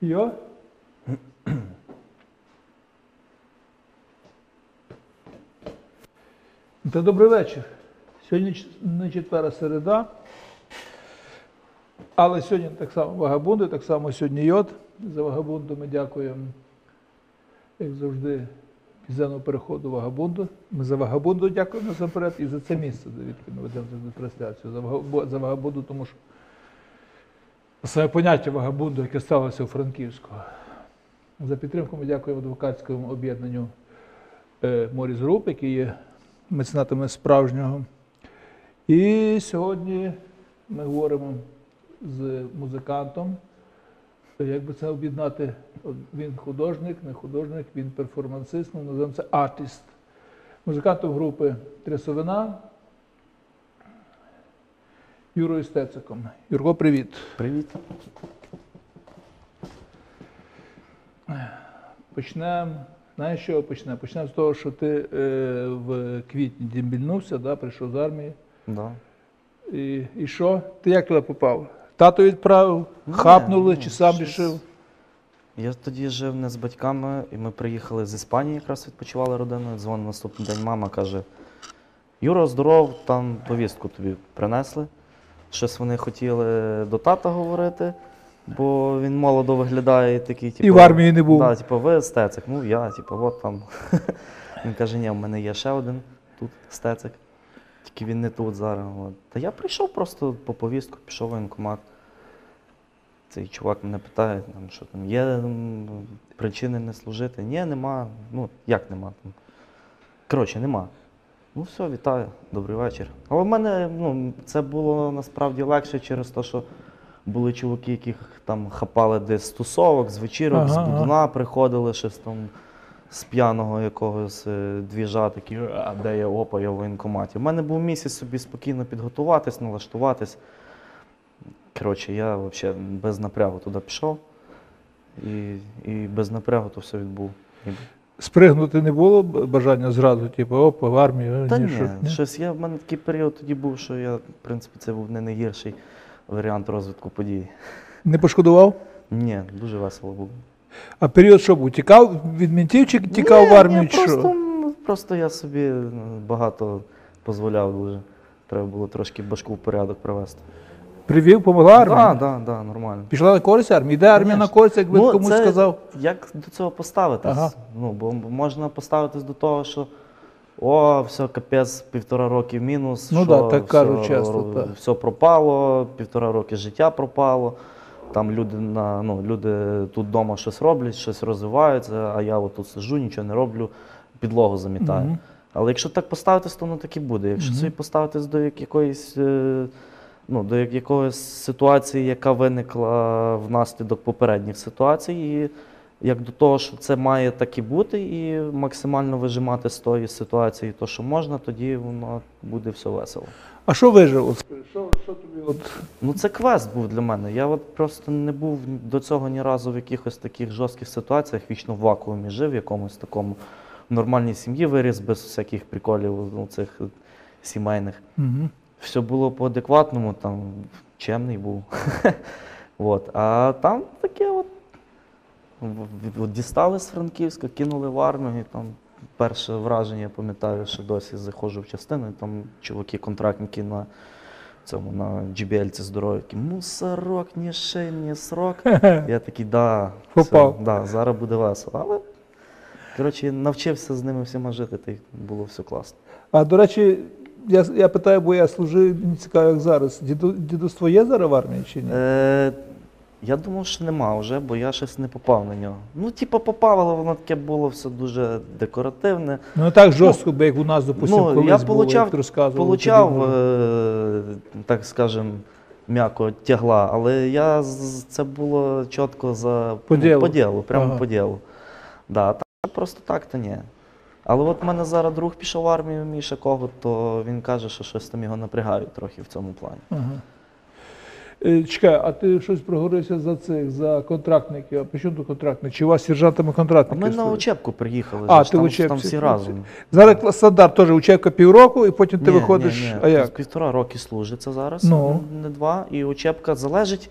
Я? Та добрий вечір. Сьогодні не четверта середа, але сьогодні так само вагабунди, так само сьогодні йод. За вагабунду ми дякуємо, як завжди, південному переходу вагабунду. Ми за вагабунду дякуємо насамперед і за це місце, звідки ми ведемо трансляцію. За вагабунду, тому що саме поняття вагабунду, яке сталося у Франківську. За підтримку ми дякуємо адвокатському об'єднанню е, Моріс Груп, які є меценатами справжнього. І сьогодні ми говоримо з музикантом. Як би це об'єднати? Він художник, не художник, він перформансист, ну, називаємо це артист. Музикантом групи Трясовина Юрою Стециком. Юрко, привіт. Привіт. Почнемо. Знаєш, чого почнемо? Почнемо з того, що ти е, в квітні дембільнувся, да, прийшов з армії. Да. І, і що? Ти як туди попав? Тато відправив, Ні, хапнули ну, чи сам щось- рішив? Я тоді жив не з батьками, і ми приїхали з Іспанії, якраз відпочивали родиною. Дзвонить наступний день мама каже: Юра, здоров, там повістку тобі принесли. Щось вони хотіли до тата говорити, бо він молодо виглядає і такий, типу, І в армії не був. Да, типу, ви стецик. Ну, я, типу, от там. Він каже, ні, в мене є ще один тут стецик. Тільки він не тут зараз. От. Та я прийшов просто по повістку, пішов в воєнкомат. Цей чувак мене питає, там, що там є причини не служити. Ні, нема. Ну, як нема? Там. Коротше, нема. Ну все, вітаю, добрий вечір. Але в мене ну, це було насправді легше через те, що були чуваки, яких там хапали десь з тусовок, з вечірок, з Ага, ага. приходили щось там з п'яного якогось е, двіжа, такі, а де я опа, я в воєнкоматі. У мене був місяць собі спокійно підготуватись, налаштуватись. Коротше, я взагалі без напрягу туди пішов. І, і без напрягу то все відбув. Спригнути не було бажання зразу, типу, опа, в армію. Та ні, ні, ні? щось я в мене такий період тоді був, що я, в принципі, це був не найгірший варіант розвитку подій. Не пошкодував? Ні, дуже весело було. А період що був? Тікав від мінтів чи тікав Ні, в армію? ні, чи просто, що? просто я собі ну, багато дозволяв дуже. Треба було трошки башку в порядок привести. Привів, помогла армія? Так, так, так, нормально. Пішла на користь армії? Йде армія на користь, якби Ну, комусь це- сказав. Як до цього поставитись? Ага. Ну, бо можна поставитись до того, що о, все, капець, півтора роки мінус. Ну що да, так все, часто, ро- так. Все пропало, півтора роки життя пропало. Там люди на ну, люди тут вдома щось роблять, щось розвиваються, а я отут сижу, нічого не роблю, підлогу замітаю. Мгм. Але якщо так поставитись, то воно так і буде. Якщо Мгм. собі поставитись до якоїсь, е, ну, до якоїсь ситуації, яка виникла внаслідок попередніх ситуацій, і як до того, що це має так і бути, і максимально вижимати з тої ситуації, то що можна, тоді воно буде все весело. А що вижив? Що, що тобі от... Ну, це квест був для мене. Я от просто не був до цього ні разу в якихось таких жорстких ситуаціях, вічно в вакуумі жив, в якомусь такому в нормальній сім'ї виріс без всяких приколів ну, цих сімейних. Угу. Все було по-адекватному, там чемний був. от. А там таке от, от дістали з Франківська, кинули в армію, там перше враження, я пам'ятаю, що досі заходжу в частину, і там чуваки-контрактники на цьому на GBL ці здорові, такі, мусорок, ні шей, ні срок. Я такий, да. Все, да, зараз буде весело. Але, коротше, навчився з ними всіма жити, й було все класно. А до речі, я, я питаю, бо я служив, мені цікаво, як зараз. Діду, дідуство є зараз в армії чи ні? Е, я думав, що нема вже, бо я щось не попав на нього. Ну, типу, попав, але воно таке було все дуже декоративне. Ну не так жорстко, бо як у нас, допустимо, ну, колись я було, получав- як розказував. Получав, е, так скажем, м'яко тягла, але я це було чітко за По ну, ділу. по ділу, прямо Ага. по ділу. Да, так, просто так, то ні. Але от в мене зараз друг пішов в армію, Міша Когут, то він каже, що щось там його напрягають трохи в цьому плані. Ага. Е, Чекай, а ти щось проговорився за цих, за контрактників. А при чому тут контрактники? Чи у вас сержантами А контрактники? ми на стоять? учебку приїхали, А, ж, ти в там, учебці. там всі разом. Зараз стандарт теж учебка півроку, і потім ти Ні, виходиш. Ні, ні. А як? Півтора роки служиться зараз, Ну. не два. І учебка залежить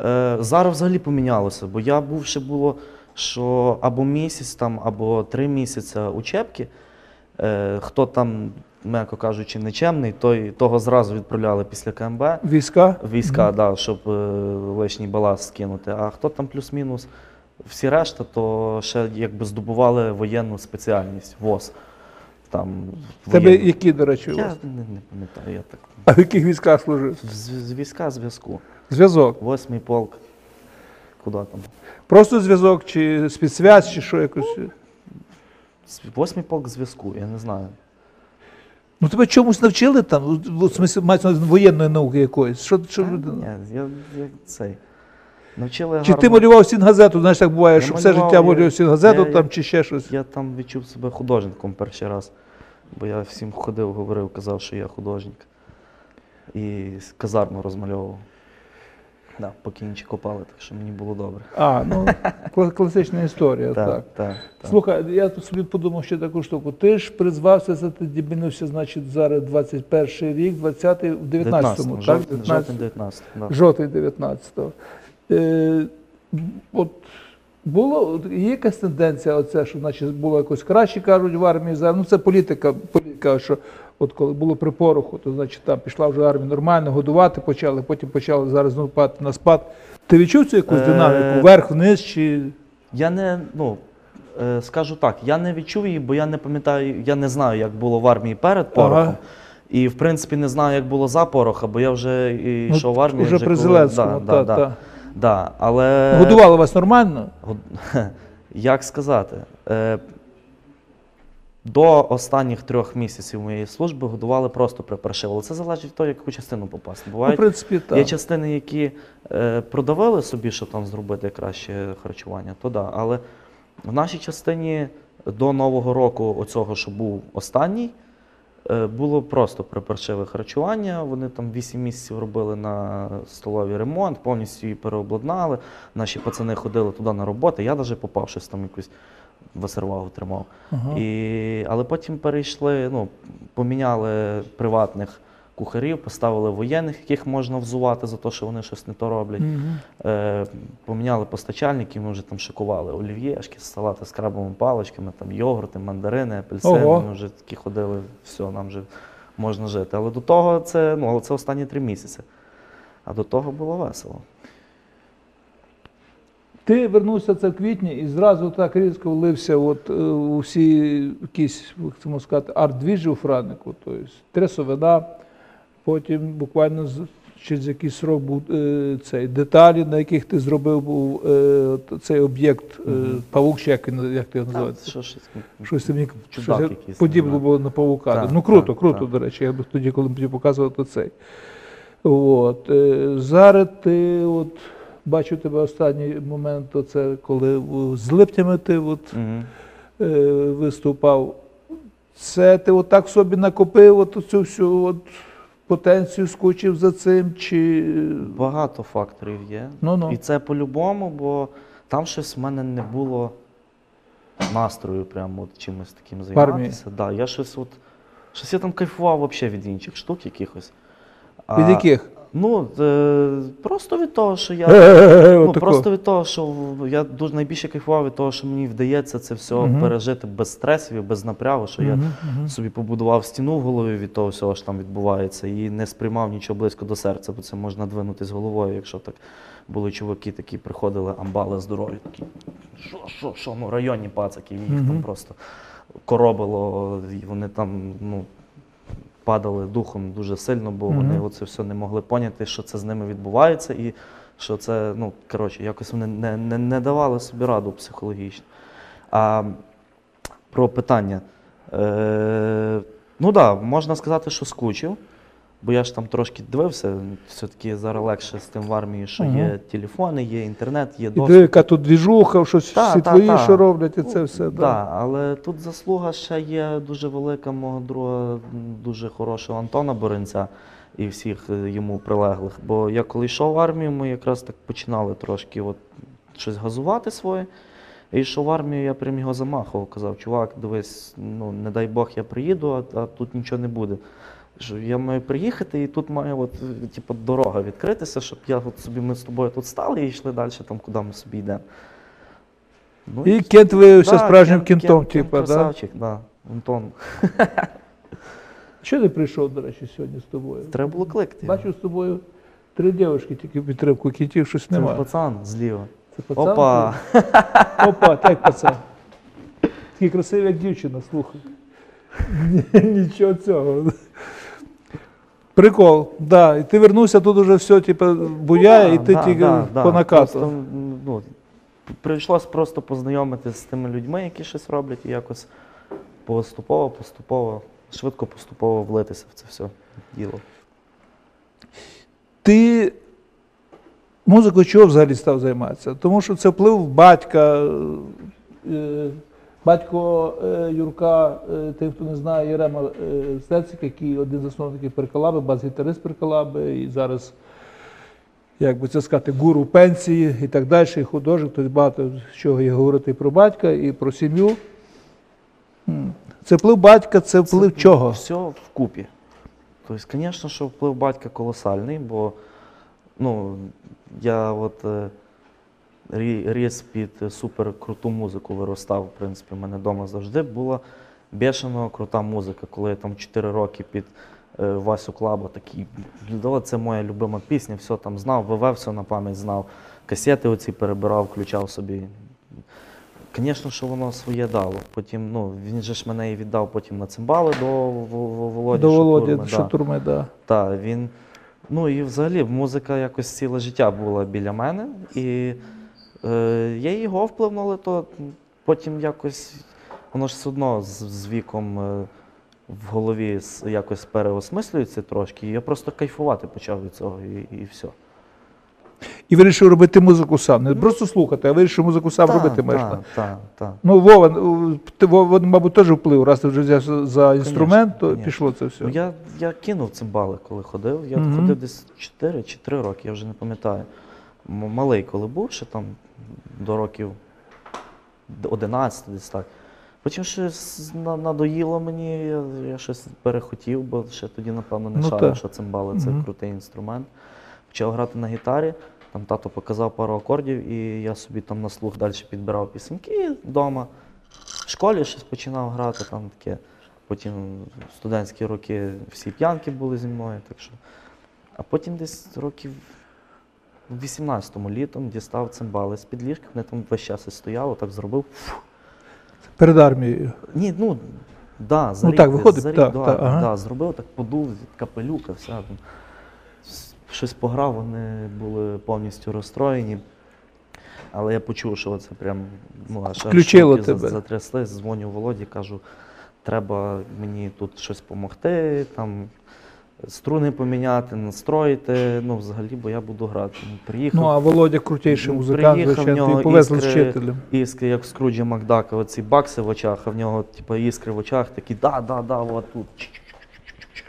Е, зараз взагалі помінялося, бо я був ще було, що або місяць там, або три місяці учебки. Е, хто там, м'яко кажучи, нечемний, той того зразу відправляли після КМБ Війська? війська, да, щоб е, лишній баласт скинути. А хто там плюс-мінус, всі решта, то ще якби здобували воєнну спеціальність, ВОЗ. Там, Тебе воєнну. які, до речі, у Я вас? не, не пам'ятаю, я так. А в яких військах служив? З, з війська зв'язку. Зв'язок. Восьмий полк. Куди там? Просто зв'язок, чи спецсвязь, чи що якось. Восьмий полк зв'язку, я не знаю. Ну тебе чомусь навчили там? В смислі, мається воєнної науки якоїсь. Що, що Та ні, я, я цей. Навчили Чи ти малював стінгазету? Знаєш, так буває, Я що все малював, життя я- малював стінгазету я- там, чи ще щось. Я там відчув себе художником перший раз. Бо я всім ходив, говорив, казав, що я художник. І казарму розмальовував. Да, поки інші копали, так що мені було добре. А, ну класична історія, так. так, так. так. Слухай, я собі подумав ще таку штуку. Ти ж призвався за ти дібінився, значить, зараз 21 рік, 20-й, в 19-му, так? жовтень, 19 жовтень 19 да. Жовтий 19-го. Е, от було, є якась тенденція, оце, що значить, було якось краще, кажуть, в армії зараз. Ну, це політика, політика, що от коли було при пороху, то значить там пішла вже армія нормально, годувати почали, потім почали зараз знову падати на спад. Ти відчув цю якусь Е, динаміку? Вверх, вниз чи. Я не, ну, е, скажу так, я не відчув її, бо я не пам'ятаю, я не знаю, як було в армії перед порохом. Ага. І, в принципі, не знаю, як було за пороха, бо я вже і Ну, йшов в армію. Уже при коли- Зеленському, да, та, да, та. да, да. Але... Годували вас нормально? Год- Як сказати? Е, До останніх трьох місяців моєї служби годували просто припаршиво. Але це залежить від того, яку частину попасти. Ну, в принципі, так. є частини, які е, продавили собі, щоб там зробити краще харчування, то да. Але в нашій частині до Нового року, оцього, що був останній, е, було просто припаршиве харчування. Вони там 8 місяців робили на столові ремонт, повністю її переобладнали. Наші пацани ходили туди на роботу. Я навіть попав щось там якусь васервагу тримав. Ага. І, але потім перейшли, ну, поміняли приватних кухарів, поставили воєнних, яких можна взувати за те, що вони щось не то роблять. Мгм. Е, поміняли постачальників, ми вже там шикували олів'єшки, салати з крабовими паличками, там йогурти, мандарини, апельсини. Ого. Ми вже такі ходили, все, нам вже можна жити. Але до того це, ну, але це останні три місяці. А до того було весело. Ти вернувся це в квітні і зразу так різко влився от, е, у всі якісь, як це можна сказати, арт-двіжі у Франнику. Тобто тресовина, потім буквально через якийсь срок був е, цей, деталі, на яких ти зробив був е, цей об'єкт, е, павук, чи як, як ти його називається? що, щось, Щось мені щось подібне було на павука. Так, ну круто, так, круто, так. до речі. Я б тоді, коли мені показував, то цей. От. е, Зараз ти от, бачу тебе останній момент, то це коли з липнями ти от, е, виступав. Це ти отак собі накопив от цю всю от потенцію, скучив за цим, чи. Багато факторів є. Ну-ну. І це по-любому, бо там щось в мене не було настрою прямо от чимось таким займатися. Да, я щось от, щось я там кайфував взагалі від інших штук якихось. А, Від яких? Ну, е, просто від того, що я. Е, Ну, отако. просто від того, що я дуже найбільше кайфував від того, що мені вдається це все Мгм. пережити без стресів і без напрягу, що я Мгм, мгм. собі побудував стіну в голові від того всього, що там відбувається, і не сприймав нічого близько до серця, бо це можна двинути з головою, якщо так були чуваки, такі приходили, амбали здорові, такі, що, що, що, ну районні пацаки, їх Мгм. там просто коробило, і вони там, ну. Падали духом дуже сильно, бо Мгм. вони оце все не могли поняти, що це з ними відбувається, і що це, ну, коротше, якось вони не, не, не давали собі раду психологічно. А про питання. Е, ну так, да, можна сказати, що скучив, бо я ж там трошки дивився. Все-таки зараз легше з тим в армії, що Мгм. є телефони, є інтернет, є І доступ. диви, яка тут двіжуха, щось Та, всі та, твої, та. що роблять, і це Ну, все. Да, але тут заслуга ще є дуже велика мого друга, дуже хорошого Антона Боринця і всіх е, йому прилеглих. Бо я коли йшов в армію, ми якраз так починали трошки от щось газувати своє. І йшов в армію, я прям його замахував, казав, чувак, дивись, ну не дай Бог, я приїду, а, а тут нічого не буде. Що я маю приїхати, і тут має от, типу, дорога відкритися, щоб я от собі ми з тобою тут стали і йшли далі, там, куди ми собі йдемо. Ну, І кент виявився да, справжнім Кен- кентом, Кен- Кен типу, да? красавчик, да, Антон. Що ти прийшов, до речі, сьогодні з тобою? Треба було кликати. його. Бачу з тобою три дівчинки, тільки підтримку кітів щось Це немає. пацан зліва. Це пацан? Опа! Опа, так пацан. Такий красивий, як дівчина, слухай. Ні- Нічого цього. Прикол, да. І ти вернувся, тут уже все, типу, буяє, і ти тільки по накату. Просто, ну, прийшлось просто познайомитися з тими людьми, які щось роблять, і якось поступово, поступово, швидко поступово влитися в це все діло. Ти музикою чого взагалі став займатися? Тому що це вплив батька. е, Батько е, Юрка, е, тим, хто не знає, Єрема е, Стецик, який один з засновників Перкалаби, бас-гітарист Перкалаби, і зараз, як би це сказати, гуру пенсії і так далі, і художник, тобто багато чого є говорити і про батька, і про сім'ю. Це вплив батька, це вплив чого? Все вкупі. Тобто, звісно, що вплив батька колосальний, бо ну, я от ріс під супер круту музику виростав. В принципі, у мене вдома завжди була бешено крута музика. Коли я там 4 роки під е, Васю Клаба такий, «Да, це моя любима пісня, все там знав, ВВ все на пам'ять знав, касети оці перебирав, включав собі. Звісно, що воно своє дало. Потім, ну, він же ж мене і віддав потім на цимбали до В- В- Володі. До Володі Шатурми, да. Да. Так, він. Ну і взагалі музика якось ціле життя була біля мене. І я його впливнули, то потім якось воно ж все одно з, з віком е, в голові якось переосмислюється трошки. І я просто кайфувати почав від цього і, і все. І вирішив робити музику сам. Не просто слухати, а вирішив музику сам робити маєш. Так, так, так. Ну, Вова, ну, ти, Вова, мабуть, теж вплив, раз ти вже взявся за інструмент, то конечно. пішло це все. Ну, я, я кинув цимбали, коли ходив. Я Мгм. ходив десь 4 чи 3 роки, я вже не пам'ятаю. Малий, коли був, ще там до років 11 десь так. Потім щось надоїло мені, я, я щось перехотів, бо ще тоді, напевно, не Ну, шарив, що цимбали це Мгм. крутий інструмент. Почав грати на гітарі, там тато показав пару акордів, і я собі там на слух далі підбирав пісеньки вдома. В школі щось починав грати, там таке. Потім студентські роки всі п'янки були зі мною. Так що. А потім десь років в 18-му літом дістав цимбали з-під ліжка, вони там весь час і стояло, так зробив. Перед армією. Ні, ну, да, за Ну, рік, так, виходить, за рік, так, да, так, ага. да, зробив, так подув від капелюка, все. Там. Щось пограв, вони були повністю розстроєні. Але я почув, що це прям ну, аж аж Включило тебе. затрясли, дзвоню Володі, кажу, треба мені тут щось допомогти, там струни поміняти, настроїти, ну, взагалі, бо я буду грати. Ну, приїхав. Ну, а Володя крутейший Ну, музикант, звичайно, повезли з вчителем. Іскри, як в Скруджі Макдака, оці бакси в очах, а в нього типу, іскри в очах, такі да, да, да, от тут.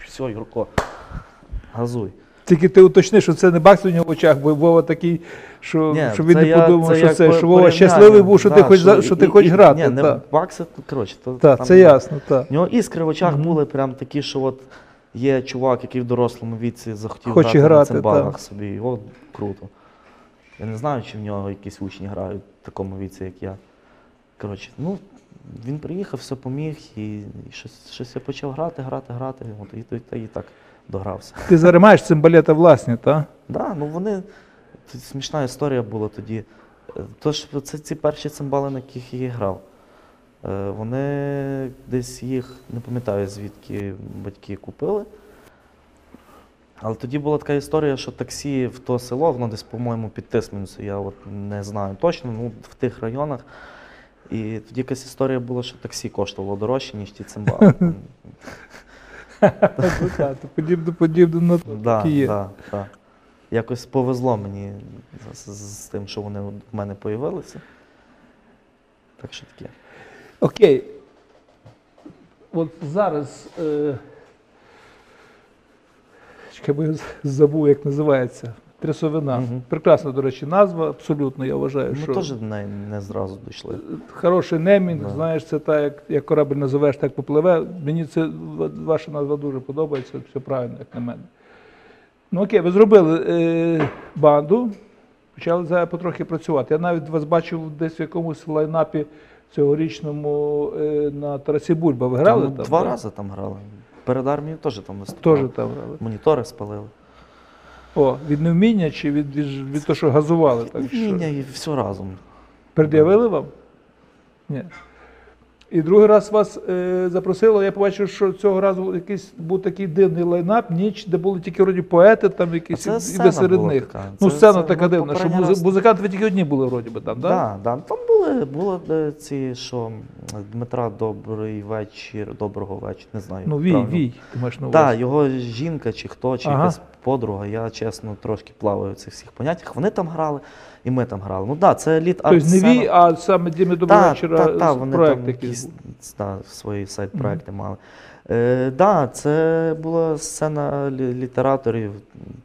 Все, Юрко, газуй. Тільки ти уточни, що це не бакс у нього в очах, бо Вова такий, що, Ні, щоб він не я- подумав, це що це, що Вова щасливий був, що да, ти хочеш, за- що ти і- хочеш і- грати. Ні, не бакси, то, коротше, то так, там- це ясно, так. В нього іскри в очах були прям такі, що от є чувак, який в дорослому віці захотів Хоче грати, грати, на цимбалах собі. І от круто. Я не знаю, чи в нього якісь учні грають в такому віці, як я. Коротше, ну, він приїхав, все поміг, і, і щось, щось я почав грати, грати, грати. От, і, і, і так догрався. Ти зараз маєш цимбалета власні, так? Да, ну вони. тут Смішна історія була тоді. Е, Тож це ці перші цимбали, на яких я грав. Е, Вони десь їх, не пам'ятаю, звідки батьки купили. Але тоді була така історія, що таксі в то село, воно десь, по-моєму, під Тисменцем, я от не знаю точно, ну в тих районах. І тоді якась історія була, що таксі коштувало дорожче, ніж ті цимбали. Подібно, подібно на такі є. Якось повезло мені з, тим, що вони в мене появилися. Так що таке. Окей. От зараз. Е... Чекай, бо я забув, як називається. трясовина. Мгм. Прекрасна, до речі, назва, абсолютно, я вважаю, Ми що теж не, не зразу дійшли. хороший немінг, Да. знаєш, це так, як, як корабль називаєш, так попливе. Мені це ваша назва дуже подобається, все правильно, як на мене. Ну окей, ви зробили е, банду, почали потрохи працювати. Я навіть вас бачив десь в якомусь лайнапі цьогорічному е, на Тарасі Бульба. Ви грали Там там? Два так? рази там грали. Перед армією теж там виступали. Теж там грали. Монітори спалили. О, від невміння чи від, від, від того, що газували? Так, що? Вміння і все разом. Пред'явили вам? Ні. І другий раз вас е, запросило, я побачив, що цього разу якийсь був такий дивний лайнап, ніч, де були тільки вроді поети, там якісь і сцена серед була них. така. Ну, Це- сцена це така ми дивна, що попередній музи- раз- музиканти ви тільки одні були вроді би там, так? Да, да. Там були, були е, ці, що м, Дмитра Добрий вечір, доброго вечора, не знаю. Ну, Вій, правильно. Вій, ти маєш на Так, увазі. його жінка чи хто, чи Ага. якась подруга. Я чесно трошки плаваю в цих всіх поняттях. Вони там грали, і ми там грали. Ну так, да, це літ арт Тобто не Вій, а саме Діми Добровечора та, та, вони проект там якісь да, свої сайт-проекти мали. Е, да, це була сцена лі- літераторів,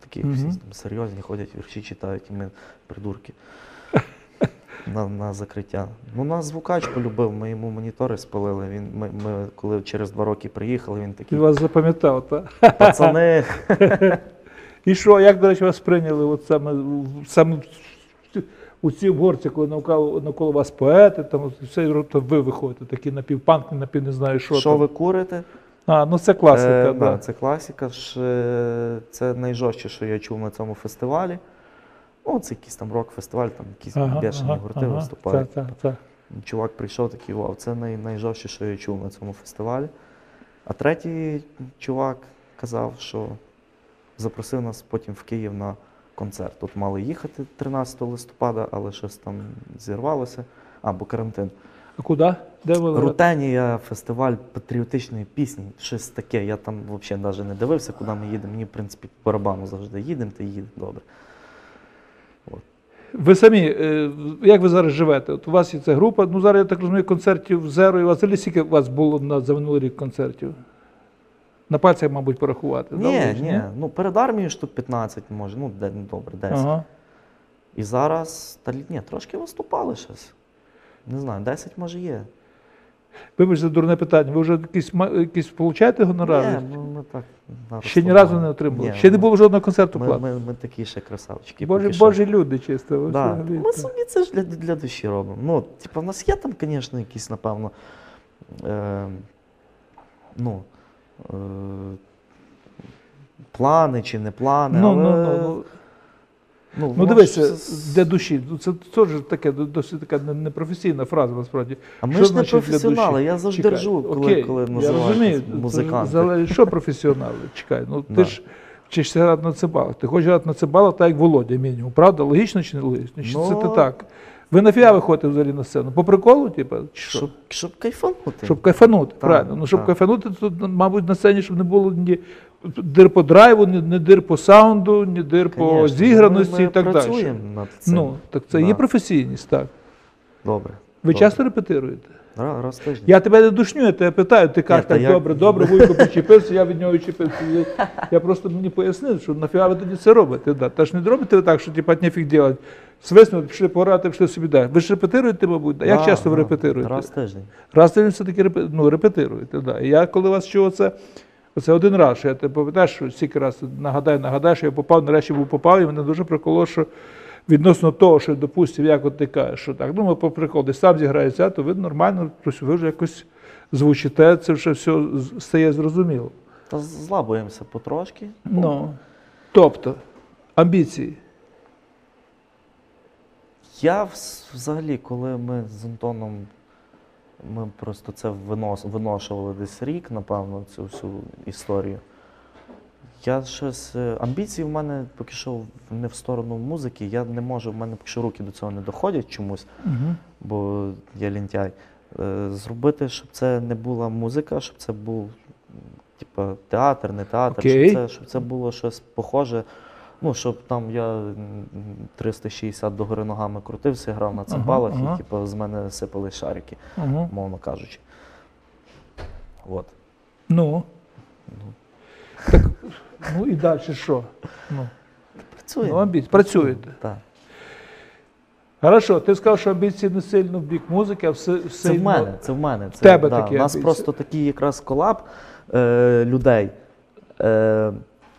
таких Мгм. всі там серйозні, ходять, вірші читають, і ми придурки. На, на закриття. Ну, нас звукач полюбив, ми йому монітори спалили. Він, ми, ми, коли через два роки приїхали, він І такий, вас запам'ятав, так? пацани, І що, як, до речі, вас прийняли от саме, в- в- у цій обгорці, коли навколо, навколо вас поети, там все, то ви виходите, такі напівпанк, напів не знаю, що, що там. ви курите? А, ну це класика, Е, да. да, це класика. е, Це найжорстче, що я чув на цьому фестивалі. Ну, це якийсь там рок-фестиваль, там якісь бешені гурти виступають. Так, так, так. Чувак прийшов такий, вау, це най, найжорстче, що я чув на цьому фестивалі. А третій чувак казав, що запросив нас потім в Київ на концерт. Тут мали їхати 13 листопада, але щось там зірвалося. А, бо карантин. А куди? Де ви? Рутенія, фестиваль патріотичної пісні, щось таке. Я там взагалі навіть не дивився, куди ми їдемо. Мені, в принципі, по барабану завжди їдемо, то їдемо, добре. Ви самі, е, як ви зараз живете? От у вас є ця група, ну зараз я так розумію, концертів зеро, і у вас скільки у вас було на, за минулий рік концертів? На пальцях, мабуть, порахувати. да, Ні, ні, ну перед армією штук 15, може, ну де, ну, добре, 10. Ага. І зараз, та ні, трошки виступали щось. Не знаю, 10 може є. Вибачте, дурне питання. Ви вже якісь, якісь получаєте гонорари? Ні, ну, ми так, Ще ні разу не отримали. Ні, Ще не було жодного концерту Ми, платного. ми, ми такі ще красавчики. Божі, божі люди, чисто. Да. Ми собі це ж для, для душі робимо. Ну, типу, в нас є там, звісно, якісь, напевно, е, ну, плани чи не плани. Ну, але, ну, ну, ну. ну, Ну воно дивися, ж для душі. Ну, Це теж таке досить така непрофесійна фраза, насправді. А ми Що ж не професіонали, я завжди Чекай, ржу, коли, окей, коли називають це музиканти. залежить, що професіонали? Чекай, ну ти Да. ж вчишся грати на цибалах. Ти хочеш грати на цибалах, так як Володя мінімум. Правда? Логічно чи не логічно? Чи це Ну, ти так? Ви нафіга виходите взагалі на сцену? По приколу, типу, чи що? Щоб, щоб кайфанути. Щоб кайфанути, Так, правильно. Ну, щоб так. кайфанути, то, мабуть, на сцені, щоб не було ні дир по драйву, ні, ні дир по саунду, ні дир по Конечно, зіграності ми, ми і так далі. працюємо над цим. Ну, так це Да. є професійність, так. Добре. Ви добре. часто репетируєте? Раз, тиждень. Я тебе не душню, я тебе питаю, ти кажеш, так, як- добре, добре, вуйко причепився, я від нього відчепився. Я, я просто мені пояснив, що нафіга ви тоді це робите. Да. Та ж не робите ви так, що типа нефіг делать. Свиснули, пішли пограти, пішли собі далі. Ви ж репетируєте, мабуть, да? як Да, часто ви репетируєте? Раз тиждень. Раз ти все-таки ну, репетируєте. Да. І я коли вас чув це, оце один раз, що я тебе пам'ятаєш, що стільки раз нагадай, нагадай, що я попав, нарешті був попав, і мене дуже прикололо, що відносно того, що, допустив, як от ти кажеш, що так, ну ми по приколу, десь сам зіграється, то ви нормально, ви вже якось звучите, це вже все стає зрозуміло. Та злабуємося потрошки. Ну, тобто, амбіції. Я взагалі, коли ми з Антоном, ми просто це винос, виношували десь рік, напевно, цю всю історію. Я щось. е, Амбіції в мене поки що не в сторону музики. Я не можу, в мене поки що руки до цього не доходять чомусь, Угу. бо я лінтяй. Е, Зробити, щоб це не була музика, щоб це був м, типа, театр, не театр, щоб це, щоб це було щось похоже. Ну, щоб там я м, 360 догори ногами крутився, грав на цимбалах ага. і типу, з мене сипали шарики, Угу. мовно кажучи. От. Ну. Ну. Так, ну і далі що? Ну. Працюємо. Ну, амбіції. Працюєте. Так. Хорошо, ти сказав, що амбіції не сильно в бік музики, а все, все Це в мене, це в мене. Це, тебе да, такі У нас амбіції. просто такий якраз колаб е, людей. Е,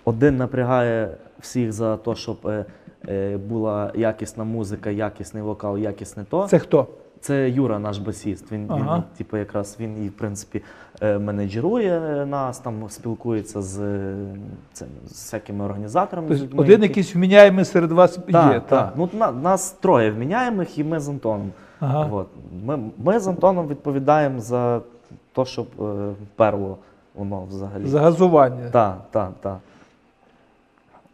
один напрягає всіх за те, щоб е, е, була якісна музика, якісний вокал, якісне то. Це хто? Це Юра, наш басіст. Він, Ага. він типу, якраз він і в принципі е, менеджерує нас, там спілкується з, е, цим, з всякими організаторами. Тобто один якийсь вміняємий серед вас Так, є. так. Ну, на, нас троє вміняємих, і ми з Антоном. Ага. От. Ми, ми з Антоном відповідаємо за те, щоб е, перло воно взагалі. Загазування. Так, так, так.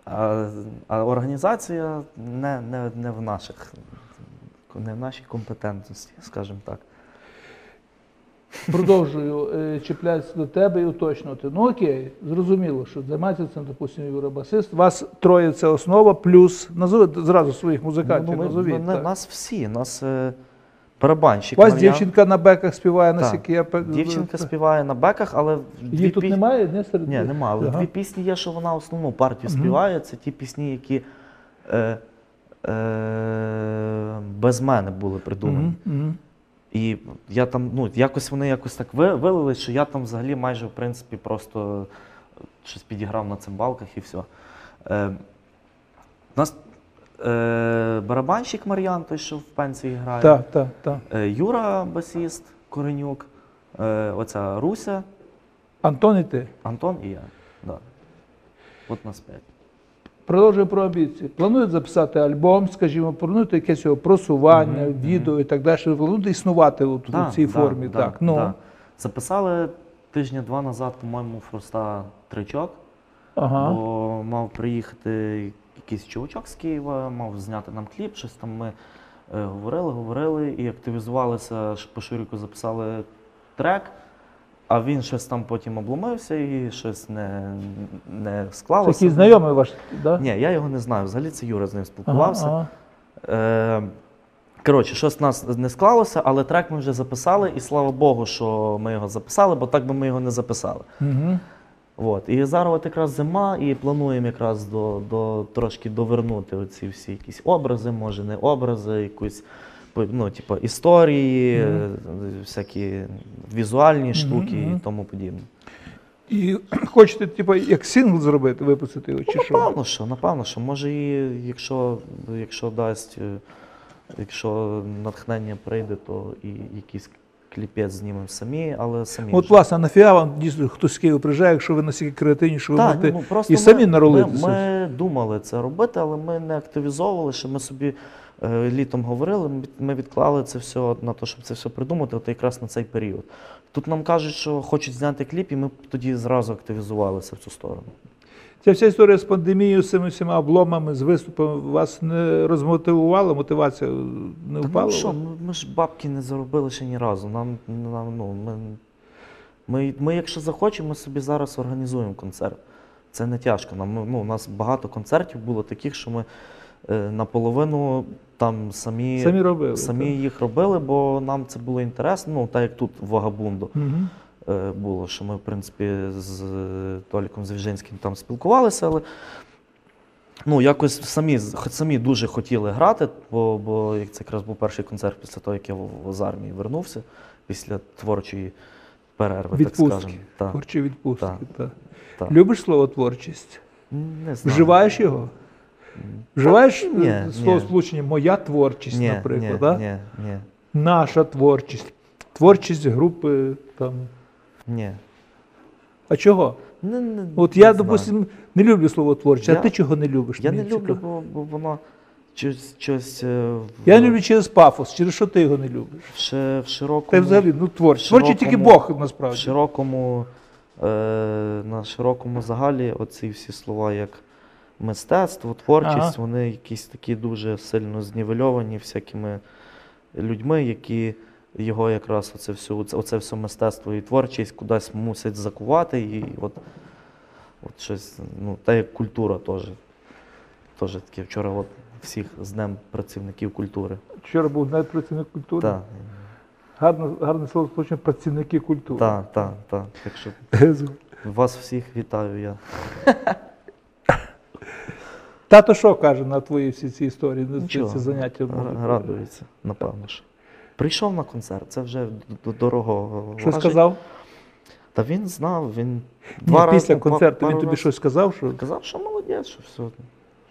А, а організація не, не, не в наших, не в нашій компетентності, скажімо так. Продовжую е, чіплятися до тебе і уточнювати. Ну окей, зрозуміло, що займається цим, допустимо, Юра басист. Вас троє це основа, плюс назови зразу своїх музикантів. Ну, ми- назовіть, ми- так. нас всі, нас е, барабанщик. У вас Мар'ян. дівчинка на беках співає, Так. наскільки я пе- Дівчинка співає на беках, але в Її дві тут пі- немає, не серед Ні, немає. Але Ага. дві пісні є, що вона основну партію співає. Це ті пісні, які е, е, без мене були придумані. Мгм, мгм. І я там, ну, якось вони якось так ви- вилились, що я там взагалі майже, в принципі, просто щось підіграв на цимбалках і все. Е, у нас е, барабанщик Мар'ян, той, що в пенсії грає. Так, так, так. Е, Юра, басіст, Коренюк, е, оця Руся, Антон і ти. Антон і я. Да. От нас п'ять. Продовжую про амбіції. Планують записати альбом, скажімо, плануєте якесь його просування, Мгм, відео і так далі. Ви плануєте існувати от Да, у цій да, формі. да, так. Ну, да. Записали тижня два назад, по-моєму, Фроста тричок, ага. бо мав приїхати якийсь чувачок з Києва, мав зняти нам кліп, щось там ми е, говорили, говорили і активізувалися, по Шуріку записали трек, а він щось там потім обломився і щось не, не Це склалося. який знайомий ваш, да? Ні, я його не знаю. Взагалі це Юра з ним спілкувався. Ага, Е, коротше, щось в нас не склалося, але трек ми вже записали, і слава Богу, що ми його записали, бо так би ми його не записали. Угу. От. І зараз от якраз зима, і плануємо якраз до, до, трошки довернути оці всі якісь образи, може не образи, якусь ну, типу, історії, всякі візуальні штуки і тому подібне. І хочете, типу, як сингл зробити, випустити його, чи що? Напевно, що, напевно, що може і якщо, якщо дасть, е, якщо натхнення прийде, то і якийсь кліпець знімемо самі, але самі. От, вже. власне, нафіга вам дійсно хтось з Києва приїжджає, якщо ви настільки креативні, що ви Так, можете ну, просто і самі ми, наролити Ми, ми думали це робити, але ми не активізовували, що ми собі літом говорили, ми, відклали це все на те, щоб це все придумати, от якраз на цей період. Тут нам кажуть, що хочуть зняти кліп, і ми тоді зразу активізувалися в цю сторону. Ця вся історія з пандемією, з цими всіма обломами, з виступами вас не розмотивувала, мотивація не Та впала? ну що, ми, ми ж бабки не заробили ще ні разу. Нам, нам ну, ми, ми, ми, якщо захочемо, ми собі зараз організуємо концерт. Це не тяжко. Нам, ну, у нас багато концертів було таких, що ми е, наполовину там самі, Самі робили. самі їх робили, бо нам це було інтересно. Ну, так як тут в Вагабунду Угу. е, було, що ми, в принципі, з е, Толіком Звіжинським там спілкувалися, але ну, якось самі, самі дуже хотіли грати, бо, бо як це якраз був перший концерт після того, як я в- з армії вернувся, після творчої перерви, так Відпустки. скажемо. Так, Творчі відпустки. Так. так. Любиш слово творчість? Не знаю. Вживаєш його? Вживаєш ні, е, слово сполучення моя творчість, Ні, наприклад, ні, да? ні, ні, наша творчість, творчість групи там. ні. А чого? Не, не, От я, знаю. допустим, не люблю слово творчість, а ти чого не любиш? Я Мені не люблю, бо, бо воно щось, щось е, в, Я не люблю через пафос, через що ти його не любиш? в, ши- в широкому. Та взагалі, ну творчість. Творчий тільки Бог В насправді. широкому, е, на широкому загалі оці всі слова, як мистецтво, творчість, Ага. вони якісь такі дуже сильно знівельовані всякими людьми, які його якраз оце все, оце, все мистецтво і творчість кудись мусять закувати. І от, от щось, ну, та як культура теж. Теж таке вчора от всіх з Днем працівників культури. Вчора був навіть працівник культури. Так, Гарне, гарне слово сполучення працівники культури. так, так, так. Так що вас всіх вітаю я. Тато що каже на твої всі ці історії, Нічого, ці заняття? радується, напевно ж. Прийшов на концерт, це вже д- д- дорого. Що важить. сказав? Та він знав, він Ні, два рази після концерту він тобі раз щось сказав, що Казав, що молодець, що все,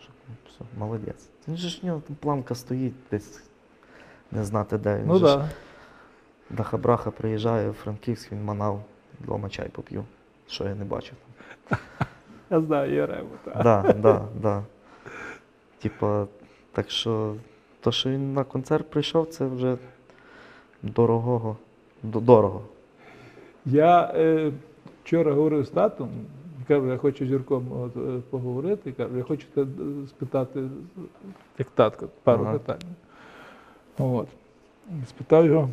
що все молодець. Він же ж нього там планка стоїть десь, не знати де. Він ну же ж так. Даха-браха приїжджає в Франківськ, він манав, вдома чай поп'ю, що я не бачив. Я знаю, Єрему. так. Да, да, да. Типа, так що, то, що він на концерт прийшов, це вже дорогого. Дорого. Я е, вчора говорив з татом, кажу, я хочу з Юрком от, е, поговорити. Кажу, я хочу тебе е, спитати, як татко, пару Ага. питань. От. Спитав його.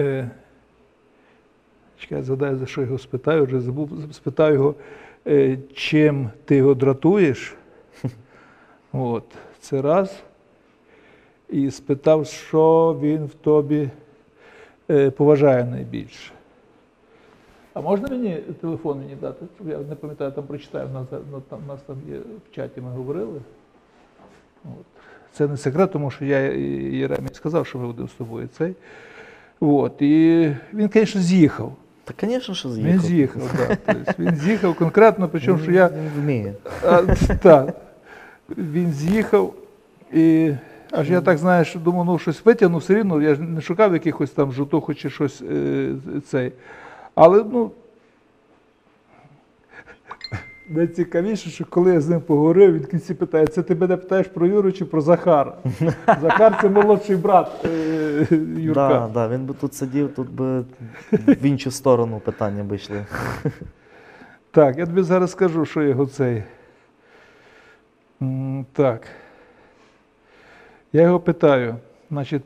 Е, чекай, згадаю, за що його спитаю, вже забув. Спитав його, е, чим ти його дратуєш. От, це раз. І спитав, що він в тобі е, поважає найбільше. А можна мені телефон мені дати? Я не пам'ятаю, там прочитаю, у нас, там, у нас там є в чаті ми говорили. От. Це не секрет, тому що я Єремі сказав, що ми будемо з тобою цей. От. І він, звісно, з'їхав. Та, звісно, що з'їхав. Він з'їхав, да. тобто він з'їхав конкретно, причому що я. Він вміє. А, так. Він з'їхав, і аж я так знаєш, думав, ну щось витягнув, все рівно, я ж не шукав якихось там жутоху чи щось е, цей. Але ну. Найцікавіше, що коли я з ним поговорив, він в кінці питає, це ти мене питаєш про Юру чи про Захара? Захар це молодший брат е, Юрка. Да, да, він би тут сидів, тут би в іншу сторону питання би йшли. Так, я тобі зараз скажу, що його цей. М, Так. Я його питаю. Значить,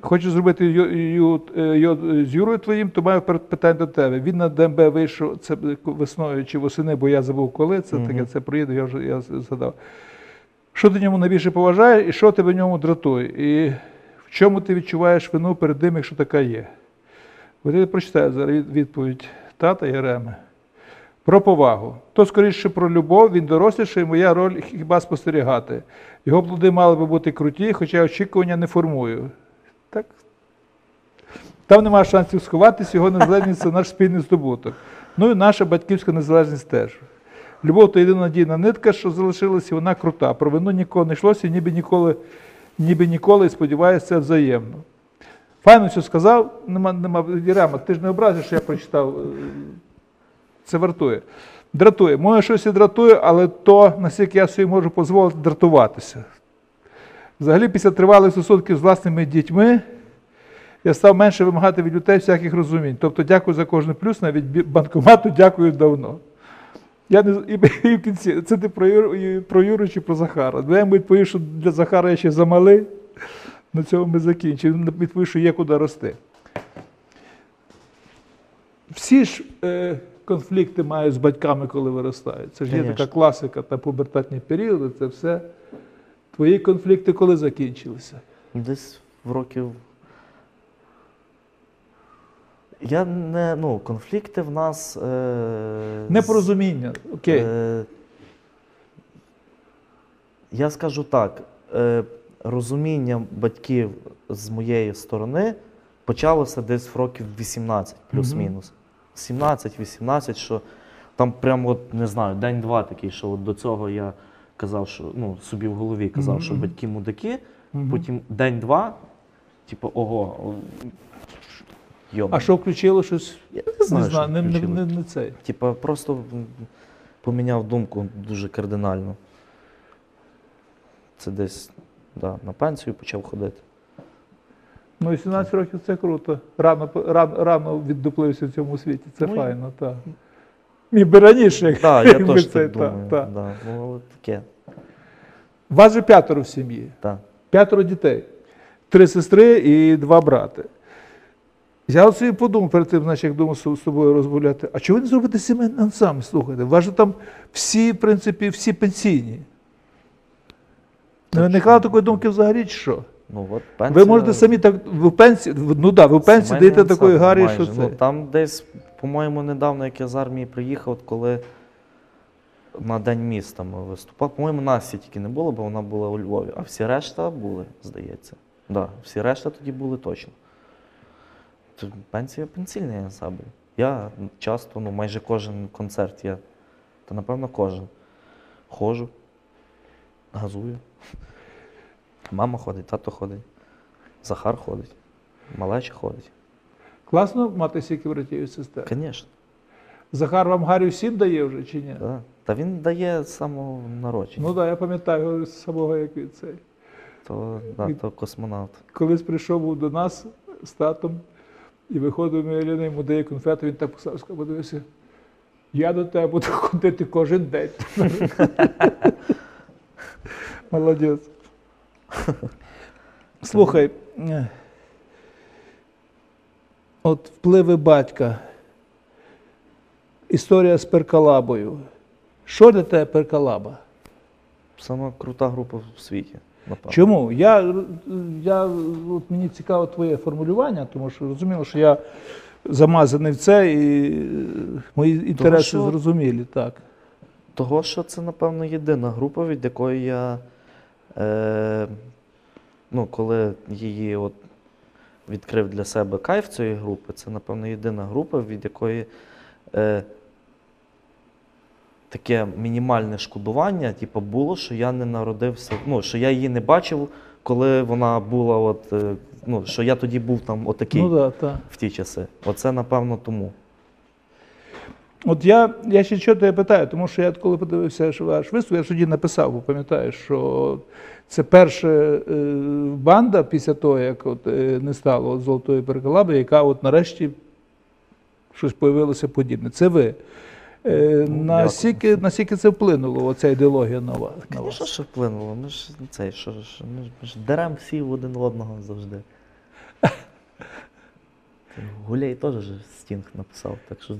хочу зробити е, з Юрою твоїм, то маю питання до тебе. Він на ДМБ вийшов це весною чи восени, бо я забув коли це таке, це проїду, я вже я згадав. Що ти ньому найбільше поважаєш і що тебе в ньому дратує? І в чому ти відчуваєш вину перед тим, якщо така є? От я прочитаю зараз відповідь тата Єреми. Про повагу. То скоріше про любов, він доросліший, моя роль хіба спостерігати. Його плоди мали би бути круті, хоча очікування не формую. Так. Там немає шансів сховатися, його незалежність це наш спільний здобуток. Ну і наша батьківська незалежність теж. Любов то єдина надійна нитка, що залишилася, вона крута. Про вину ніколи не йшлося, ніби ніколи, ніби ніколи, і сподіваюся, це взаємно. Файно що сказав, нема, нема, Єрема, ти ж не образиш, що я прочитав. е, Це вартує. Дратує. Може, щось і дратує, але то, наскільки я собі можу дозволити дратуватися. Взагалі, після тривалих стосунків з власними дітьми я став менше вимагати від людей всяких розумінь. Тобто, дякую за кожен плюс, навіть банкомату дякую давно. Я не, і, і в кінці, це ти про Юру, про Юру чи про Захара. Ну, Я йому відповів, що для Захара я ще замалий. На цьому ми закінчимо. Він відповів, що є куди рости. Всі ж е, конфлікти мають з батьками, коли виростають. Це ж є така класика та пубертатні періоди, це все. Твої конфлікти коли закінчилися? Десь в років. Я не. Ну, конфлікти в нас. Е, Непорозуміння. Окей. Е, я скажу так: е, розуміння батьків з моєї сторони почалося десь в років 18, плюс-мінус. 17-18, що там прямо, от, не знаю, день-два такий, що от до цього я казав, що ну, собі в голові казав, Мгм, що батьки мудаки, Мгм. потім день-два, типу, ого. йома. А що включило щось? Я не знаю, не знаю, що не, не, не, не цей. Типа просто поміняв думку дуже кардинально. Це десь да, на пенсію почав ходити. Ну, 18 років це круто. Рано, рано, рано віддуплився в цьому світі. Це Ну, файно, так. Міг би раніше, як Так, я теж це, та, думаю. та. Да. Ну, таке. Вас же п'ятеро в сім'ї. Так. П'ятеро дітей. Три сестри і два брати. Я от собі подумав перед тим, значить, як думав з тобою розмовляти, а чого ви не зробите сімейний ансамбль? Слухайте, у вас же там всі, в принципі, всі пенсійні. Не виникало такої думки взагалі, чи що? Ну, от пенсія, Ви можете самі так в пенсії, ну да, ви в пенсії сімейний даєте такої гарі, майже. що це. Ну, там десь, по-моєму, недавно, як я з армії приїхав, от коли на День міста ми виступали. По-моєму, Насті тільки не було, бо вона була у Львові. А всі решта були, здається. Да, всі решта тоді були точно. То Пенсія пенсійний ансамбль. Я часто, ну майже кожен концерт я, та напевно кожен. Ходжу, газую. Мама ходить, тато ходить, Захар ходить, малеча ходить. Класно мати стільки братів і сестер. Звісно. Захар вам Гарю всім дає вже чи ні? Да. Та він дає з самого народження. Ну так, да, я пам'ятаю з самого, як він цей. То, да, Від- то космонавт. Колись прийшов був до нас з татом і виходив мій йому дає конфету, він так посадив, подивився. Я до тебе буду ходити кожен день. Молодець. Слухай, е, от впливи батька. Історія з перкалабою. Що для тебе перкалаба? Сама крута група в світі, напевно. Чому? Я, я, от мені цікаво твоє формулювання, тому що розуміло, що я замазаний в це і е, мої інтереси що- зрозумілі, так. Того, що це, напевно, єдина група, від якої я, е, ну, коли її от відкрив для себе кайф цієї групи, це, напевно, єдина група, від якої е, таке мінімальне шкодування, типу, було, що я не народився, ну, що я її не бачив, коли вона була, от, е, ну, що я тоді був там отакий Ну так, так. в ті часи. Оце, напевно, тому. От я, я ще чого тебе питаю, тому що я коли подивився ваш виступ, я ж тоді написав, бо пам'ятаєш, що це перша е, банда після того, як от, е, не стало от Золотої переколаби, яка от нарешті щось появилося подібне. Це ви. Е, Ну, наскільки, наскільки це вплинуло, оця ідеологія на вас? На Звісно, вас? що вплинуло. Ми ж що, ж, ми ж, ми ж дерем всі в один одного завжди. Гуляй теж же стінг написав, так що.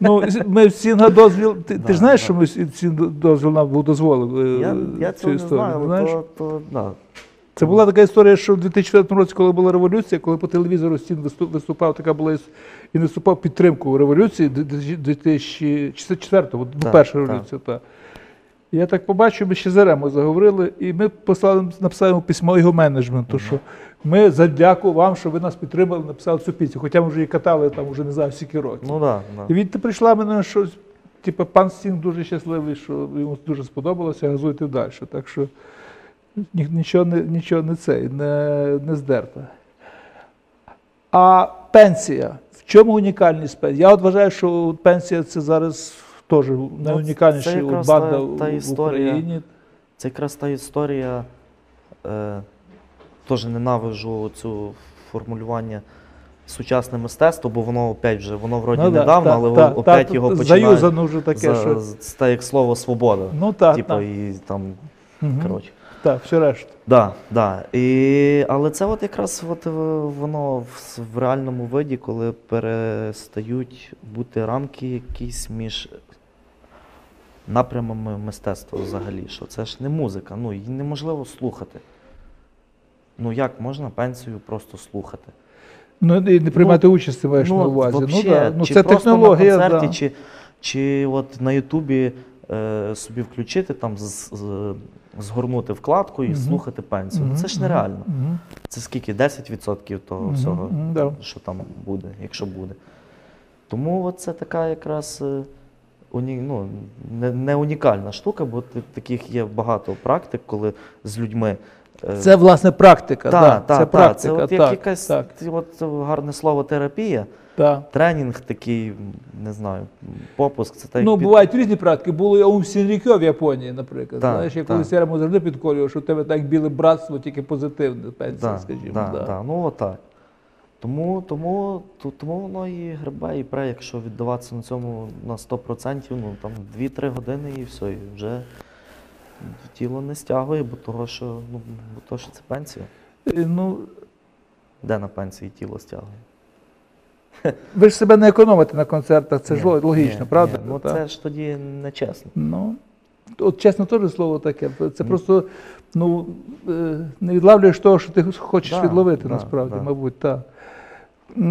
Ну, ми всі на дозвіл. Ти, ти Да, ж знаєш, да. що ми всі дозвіл нам був дозволив Я, я цю цього не знаю, знаєш? то, то да. Це була така історія, що в 2004 році, коли була революція, коли по телевізору стін виступав, така була і виступав підтримку революції 2004 го ну, перша революція. Та. Я так побачив, ми ще з Еремо заговорили, і ми послали, написали письмо його менеджменту, що ми задякую вам, що ви нас підтримали, написали цю пісню. Хоча ми вже її катали там вже не знаю скільки років. Ну да, да. І він прийшла мене щось, типу, пан Стінг дуже щасливий, що йому дуже сподобалося, газуйте далі. Так що нічого не, нічого не цей, не, не здерто. А пенсія. В чому унікальність пенсії? Я от вважаю, що пенсія це зараз теж найунікальніша це от якраз банда та- та в. Україні. Це якраз та історія. Е, теж ненавижу цю формулювання сучасне мистецтво, бо воно опять вже, воно вроді Ну недавно, та- але та- опять та- його починають вже таке, за, що. це як слово свобода. Ну так, Типа, так. і там, Мгм. коротше. Так, все решта. Да, да. І, але це от якраз от, е, воно в, в реальному виді, коли перестають бути рамки якісь між напрямами мистецтва взагалі. Що це ж не музика, ну її неможливо слухати. Ну як можна пенсію просто слухати? Ну, і не приймати участь, ти маєш на увазі. вообще, ну, да. ну, чи це просто технологія. на концерті, да. чи, чи от на Ютубі е, собі включити, там з, з- згорнути вкладку і Мгм. слухати пенсію. Мгм, Це ж нереально. мгм. Це скільки? 10% того всього, да. що там буде, якщо буде. Тому от це така якраз е, уні, ну, не, не унікальна штука, бо таких є багато практик, коли з людьми. Е, Це, власне, практика. та, да, та, це та, практика. це от як так, якась так, от, гарне слово терапія, так. тренінг такий, не знаю, попуск. Це так Ну, під- бувають різні практики. Було і Аум Сінрікьо в Японії, наприклад. Так, Знаєш, я колись йому завжди підколював, що в тебе так біле братство, тільки позитивне пенсія, Да, скажімо. да, да. да. Ну отак. Тому, тому, тому воно і грибе, і пре, якщо віддаватися на цьому на 100%, ну там 2-3 години і все, і вже тіло не стягує, бо того, що, ну, бо того, що це пенсія. Е, Ну, Де на пенсії тіло стягує? ви ж себе не економите на концертах, це ж логічно, ні, правда? ні. Ну Так. це ж тоді не чесно. Ну, от чесно, теж слово таке. Це Ну. просто ну, е, не відлавлюєш того, що ти хочеш Да, відловити, да, насправді, да. мабуть, так.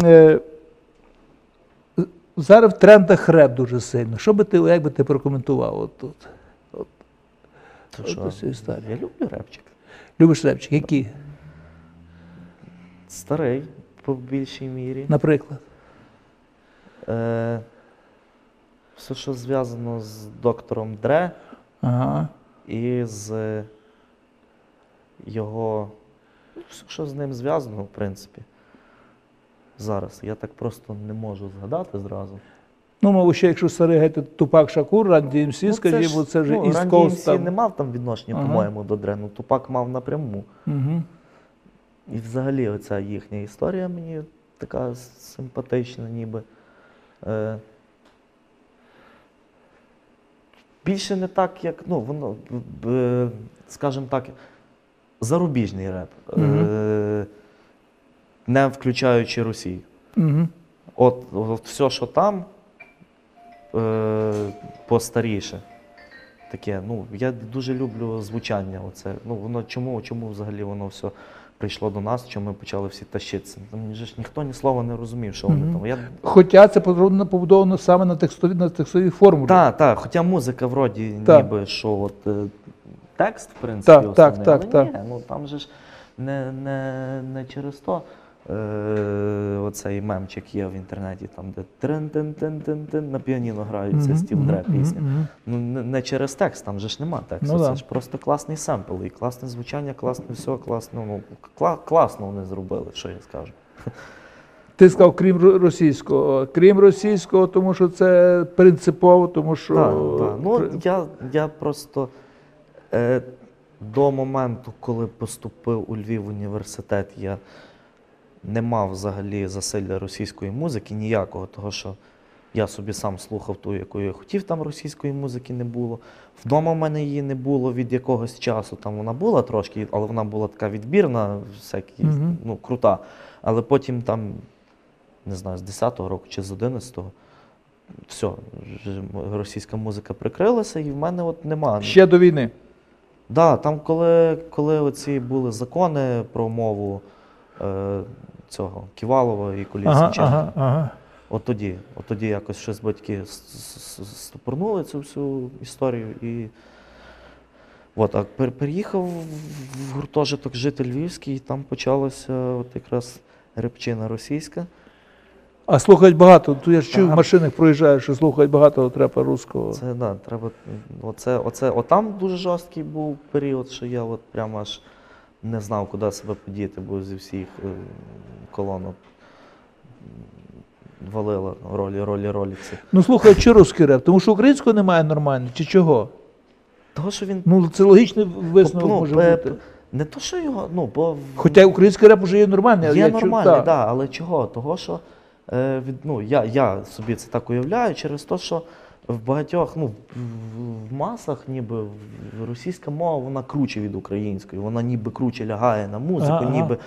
Е, зараз в трендах реп дуже сильно. Що би ти, як би ти прокоментував от тут? То що, ось історія. я люблю репчик. любиш репчик? Які? Старий, по більшій мірі. Наприклад. Е, все, що зв'язано з доктором Дре Ага. і з його. Все, що з ним зв'язано, в принципі. Зараз. Я так просто не можу згадати зразу. Ну, мов ще, якщо старий геть Тупак Шакур, Ранді МС, Ну, скажімо, це вже ну, East Run Coast. Там. не мав там відношення, Ага. по-моєму, до Дре. Ну, Тупак мав напряму. Угу. І взагалі оця їхня історія мені така симпатична, ніби. Е, більше не так, як, ну, воно, е, скажімо так, зарубіжний реп, е, не включаючи Росію. Угу. От, от все, що там, е, постаріше. Таке, ну, я дуже люблю звучання. Оце. Ну, воно, чому, чому взагалі воно все прийшло до нас, чому ми почали всі тащитися? Там ж ніхто ні слова не розумів, що вони Мгм. там. Я... Хоча це побудовано, побудовано саме на текстовій, на текстовій формулі. Так, так, хоча музика вроді Так. ніби що от, е, текст, в принципі, Так, так, основний, так, але так. ні, ну там же ж не, не, не через то. Е, оцей мемчик є в інтернеті, там, де трин тин тин тин тин на піаніно граються Мгм, стіл дре пісня. Ну, не, не через текст, там же ж нема тексту. Ну це да. ж просто класний семпл, і класне звучання, класне все, класно. Ну, кла, класно вони зробили, що я скажу. Ти сказав, крім російського. Крім російського, тому що це принципово, тому що. Так, так. Ну, я, я просто е, до моменту, коли поступив у Львів університет, я не мав взагалі засилля російської музики ніякого, того що я собі сам слухав ту, яку я хотів, там російської музики не було. Вдома в мене її не було від якогось часу. Там вона була трошки, але вона була така відбірна, всякі, Мгм. ну, крута. Але потім там, не знаю, з 10-го року чи з 11-го, все, російська музика прикрилася, і в мене от нема. Ще до війни. Да, там, коли, коли оці були закони про мову е, цього Ківалова і Колісниченка, Ага, ага, ага. от тоді, от тоді якось щось батьки с- с- с- стопорнули цю всю історію. І... От, а переїхав в гуртожиток жити Львівський, і там почалася от якраз репчина російська. А слухають багато. Тут я ж чув, в машинах проїжджаю, що слухають багато трепа руського. Це да, треба. Оце, оце, отам дуже жорсткий був період, що я от прямо аж не знав, куди себе подіти, бо зі всіх е, колонок валила ролі, ролі, ролі. Ці. Ну слухай, чи русський реп? Тому що українського немає нормально, чи чого? Того, що він Ну, це логічний висновок ну, може бути. не то, що його, ну, бо Хоча український реп вже є нормальний. але є я нормальний, так. да, але чого? Того, що е, від, ну, я, я собі це так уявляю через те, що в багатьох, ну, в, масах, ніби російська мова вона круче від української, вона ніби круче лягає на музику, Ага, ніби,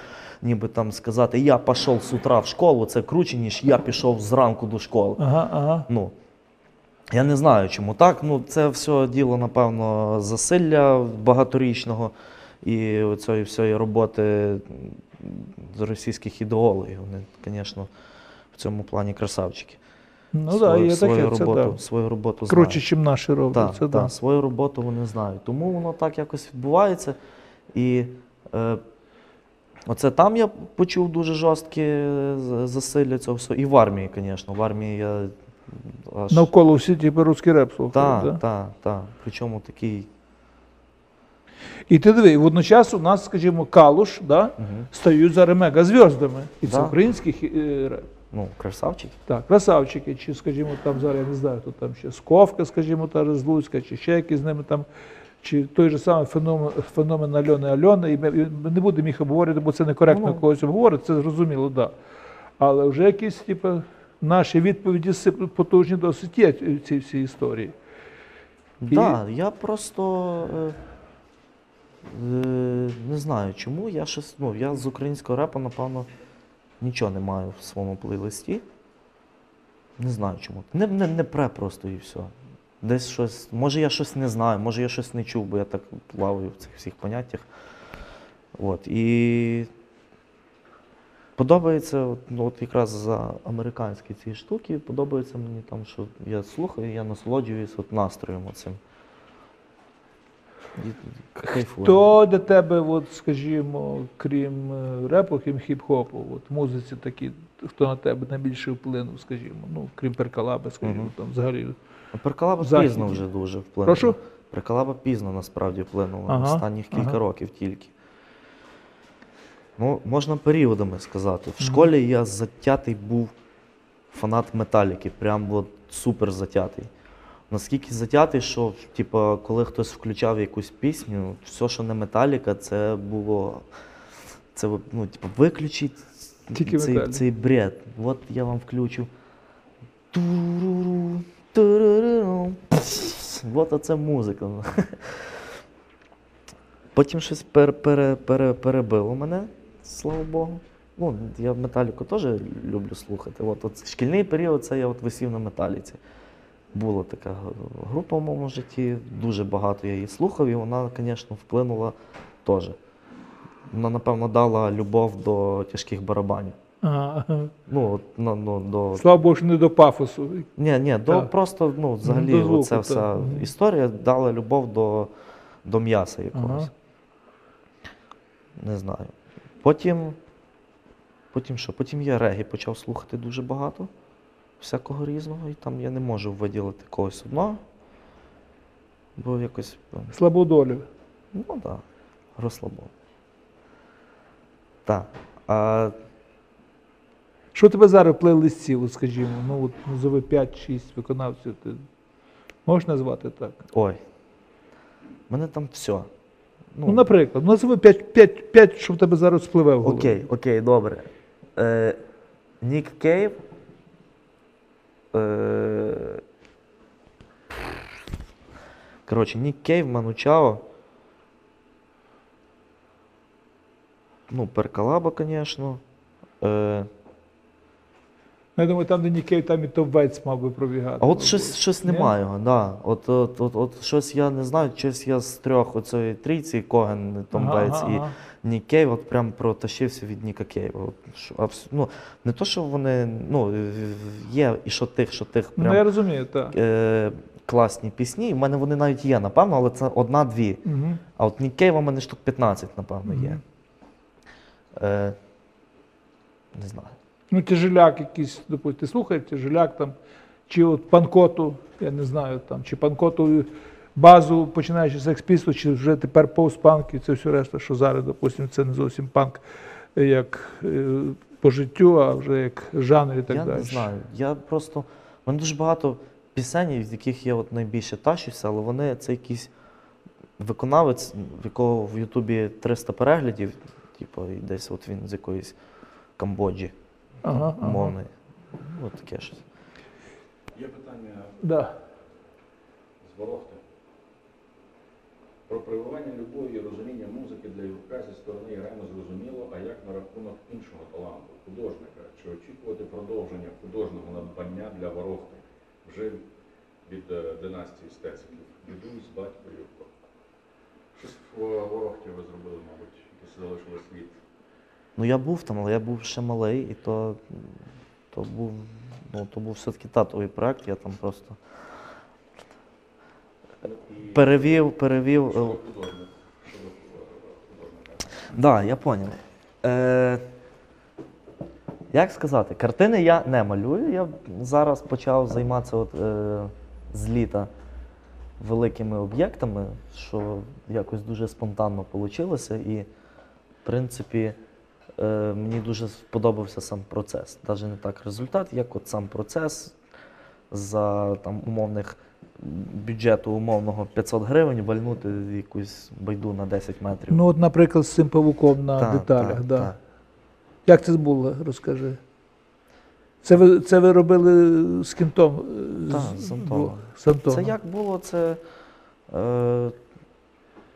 ніби там сказати я пішов з утра в школу, це круче, ніж я пішов зранку до школи. Ага, ага. Ну, я не знаю, чому так. Ну, це все діло, напевно, засилля багаторічного і цієї всієї роботи російських ідеологів. Вони, звісно, в цьому плані красавчики. Ну свою, є свою таке, це роботу, да. свою роботу Круче, ніж наші роблять. Так, це так, да. свою роботу вони знають. Тому воно так якось відбувається. І е, оце там я почув дуже жорстке засилля цього всього. І в армії, звісно. В армії я аж. Навколо всі типу русський реп слухають. Так, да? так, так. Причому такий. І ти диви, водночас у нас, скажімо, калуш да, Угу. стають зараз мегазв'яздами. І це Да. українських е, реп. Ну, красавчик. Так, красавчики, чи, скажімо, там зараз я не знаю, хто там ще Сковка, скажімо, та з чи ще якісь з ними там, чи той же самий феномен, феномен Альони Альони. І ми, ми не будемо їх обговорювати, бо це некоректно Ну. когось обговорити, це зрозуміло, так. Да. Але вже якісь, типу, наші відповіді потужні досить є в цій всій історії. Так, да, я просто е, е, не знаю чому. Я щось, ну, я з українського репу, напевно, нічого не маю в своєму плейлисті. Не знаю чому. Не, не, не пре просто і все. Десь щось. Може я щось не знаю, може я щось не чув, бо я так плаваю в цих всіх поняттях. От. І Подобається, ну, от якраз за американські ці штуки, подобається мені там, що я слухаю, я насолоджуюсь от настроєм оцим. І. Хто для тебе, от, скажімо, крім е, репу, крім хіп-хопу, от, музиці такі, хто на тебе найбільше вплинув, скажімо, ну, крім Перкалаби, скажімо, Мгм. там взагалі. Ну, Перкалаба Західні. пізно вже дуже вплинула. Прошу? Перкалаба пізно насправді вплинула, Ага, останніх кілька ага. років тільки. Ну, можна періодами сказати. В школі я затятий був фанат металіки, прям от супер затятий. Наскільки затятий, що типу, коли хтось включав якусь пісню, все, що не металіка, це було. Це ну, типу, виключіть Тільки цей, цей бред. От я вам включу. От оце музика. Потім щось пер, пере, пере, перебило мене, слава Богу. Ну, я металіку теж люблю слухати. От, от шкільний період це я от висів на металіці. Була така група в моєму житті, дуже багато я її слухав, і вона, звісно, вплинула теж. Вона, напевно, дала любов до тяжких барабанів. Ага. Ну, ну, ну, до... Слава Богу, не до пафосу. Ні, ні, до Так. просто, ну, взагалі, до звуку, так. вся історія дала любов до, до м'яса якогось. Ага. Не знаю. Потім, потім що? Потім я регі почав слухати дуже багато всякого різного, і там я не можу виділити когось одного. Бо якось, ну, Слабодолів. ну так, да, розслабон. Так. А Що у тебе зараз в плейлисті, от, скажімо, ну от назови 5-6 виконавців. Ти можеш назвати так? ой. в мене там все. Ну, наприклад, ну, назови 5, 5, 5, що в тебе зараз спливе в голові. Окей, окей, добре. Е, Нік Кейв. Е, коротше, Нік Кейв, Ману Чао. Ну, Перкалаба, звісно. Е, Ну, Я думаю, там, де Нік Кейв, там і Том Вейтс мав би пробігати. а от щось, щось немає його, да. От, от, от, от щось я не знаю, щось я з трьох оцієї трійці, Коген, Том Ага, ага, і ага. Нік Кейв от прям протащився від Ніка Кейва. От, що, абс- ну, не то, що вони, ну, є і що тих, що тих Ну, я розумію, так. е, класні пісні. У мене вони навіть є, напевно, але це одна-дві. Угу. А от Нік Кейва в мене штук 15, напевно, є. Мгм. Е, не знаю. Ну, тяжеляк якийсь, допустим, ти слухаєш тяжеляк там, чи от панкоту, я не знаю, там, чи панкоту базу, починаючи з експісту, чи вже тепер постпанк і це все решта, що зараз, допустим, це не зовсім панк е, як е, по життю, а вже як жанр і так я далі. не знаю. Я просто. У мене дуже багато пісень, з яких я от найбільше тащуся, але вони це якийсь виконавець, в якого в Ютубі 300 переглядів, типу, десь от він з якоїсь Камбоджі Ага, ага. умовної. Ну, таке щось. Є питання Да. з Ворохти. Про прививання любові і розуміння музики для Юрка зі сторони Ірена зрозуміло, а як на рахунок іншого таланту, художника? Чи очікувати продовження художнього надбання для Ворохти вже від е, династії Стециків? Дідусь, батько Юрко. Щось в е, Ворохті ви зробили, мабуть, якийсь залишили слід. Ну я був там, але я був ще малий, і то, то був, ну, то був все-таки татовий проект, я там просто перевів, перевів. що е, я поняв. Е, як сказати, картини я не малюю. Я зараз почав займатися от, е, з літа великими об'єктами, що якось дуже спонтанно вийшло. І, в принципі, е, мені дуже сподобався сам процес. Навіть не так результат, як от сам процес за там, умовних бюджету умовного 500 гривень вальнути якусь байду на 10 метрів. Ну, от, наприклад, з цим павуком на Так, деталях. так, да. так. Як це було, розкажи. Це ви, це ви робили з кінтом? е, Так, з Антоном. З Антоном. Це як було, це е,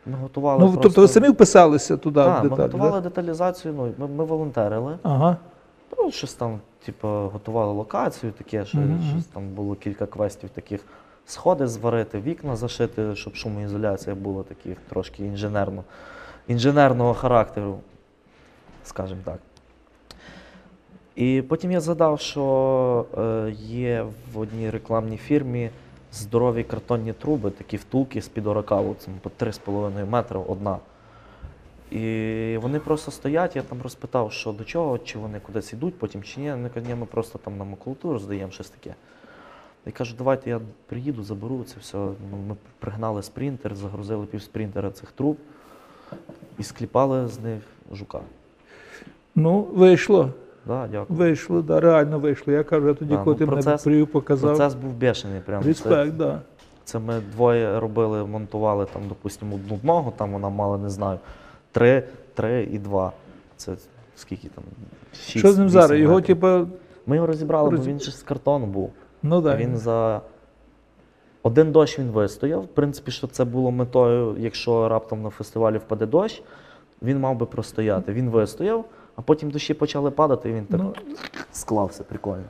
ми готували. Ну, просто... тобто ви самі вписалися туди в Так, ми деталі? готували да? деталізацію, ну, ми, ми волонтерили. Ага. Ну, щось там, типу, готували локацію, таке, що, Мгм, щось там було кілька квестів таких. Сходи зварити, вікна зашити, щоб шумоізоляція була таких трошки інженерно, інженерного характеру, скажімо так. І потім я згадав, що е, є в одній рекламній фірмі здорові картонні труби, такі втулки з-під оракалу, по 3,5 метри одна. І вони просто стоять, я там розпитав, що до чого, чи вони кудись йдуть, потім чи ні. Вони кажуть, ні, ми просто там на макулатуру здаємо щось таке. Я кажу, давайте я приїду, заберу це все. Ми пригнали спринтер, загрузили пів спринтера цих труб і скліпали з них жука. Ну, вийшло. Да, дякую. Вийшло, да, реально вийшло. Я кажу, я тоді, Да, коли ну, ти мене процес- привів, показав. Процес був бешений. Прям. Це, Респект, да. це ми двоє робили, монтували там, допустимо, одну ногу, там вона мала, не знаю, три, три і два. Це скільки там? Шість, Що з ним вісім зараз? Його, метрів. типу, Ми його розібрали, бо він же з картону був. Ну так. Він за один дощ він вистояв. В принципі, що це було метою, якщо раптом на фестивалі впаде дощ, він мав би простояти. Він вистояв, а потім дощі почали падати, і він так Ну, склався прикольно.